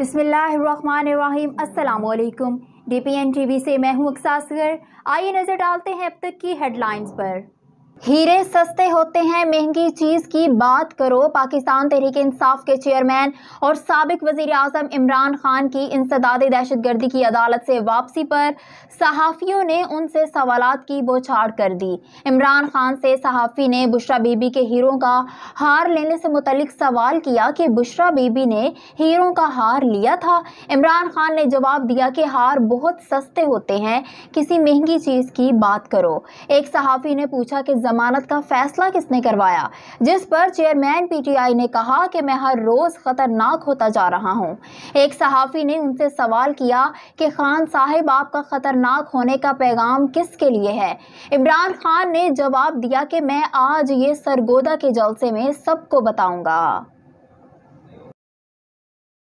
बिस्मिल्लाहिर्रहमानिर्रहीम। अस्सलाम वालेकुम डीपीएन टीवी से मैं हूँ अक्सासगर आइए नज़र डालते हैं अब तक की हेडलाइंस पर। हीरे सस्ते होते हैं, महँगी चीज़ की बात करो। पाकिस्तान तहरीक इंसाफ के चेयरमैन और सबक वज़ीर अजम इमरान खान की इंसदाद दहशत गर्दी की अदालत से वापसी पर सहाफ़ियों ने उनसे सवाल की बौछाड़ कर दी। इमरान खान से सहाफ़ी ने बुशरा बीबी के हीरों का हार लेने से मुतलिक सवाल किया कि बुशरा बीबी ने हीरों का हार लिया था। इमरान खान ने जवाब दिया कि हार बहुत सस्ते होते हैं, किसी महँगी चीज़ की बात करो। एक सहाफ़ी ने पूछा कि जमानत का फैसला किसने करवाया? जिस पर चेयरमैन पीटीआई ने कहा कि मैं हर रोज खतरनाक होता जा रहा हूँ। एक सहाफ़ी ने उनसे सवाल किया कि, खान साहिब, आपका खतरनाक होने का पैगाम किसके लिए है? इमरान खान ने जवाब दिया कि, मैं आज ये सरगोदा के जलसे में सबको बताऊँगा।